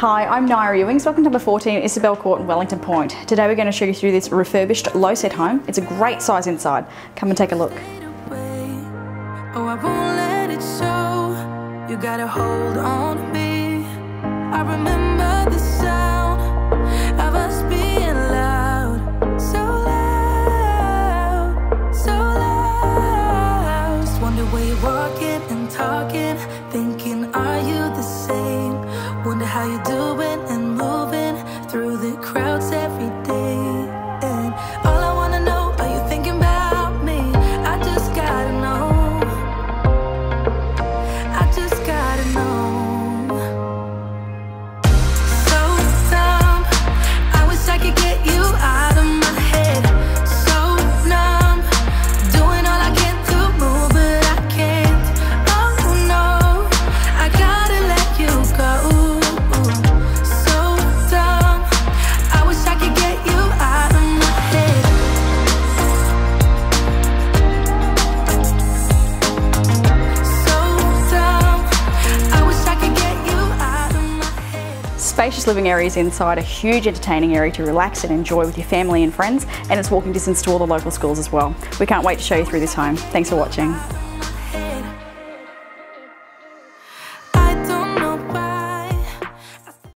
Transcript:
Hi, I'm Nyree Ewings. Welcome to number 14 Isobell Court in Wellington Point. Today we're going to show you through this refurbished low set home. It's a great size inside. Come and take a look. Oh, I won't let it show. You gotta hold on to me. I remember the sound of us being loud. So loud, so loud. Just wonder where you're walking and talking. Thinking, Spacious living areas inside, a huge entertaining area to relax and enjoy with your family and friends, and it's walking distance to all the local schools as well. We can't wait to show you through this home. Thanks for watching.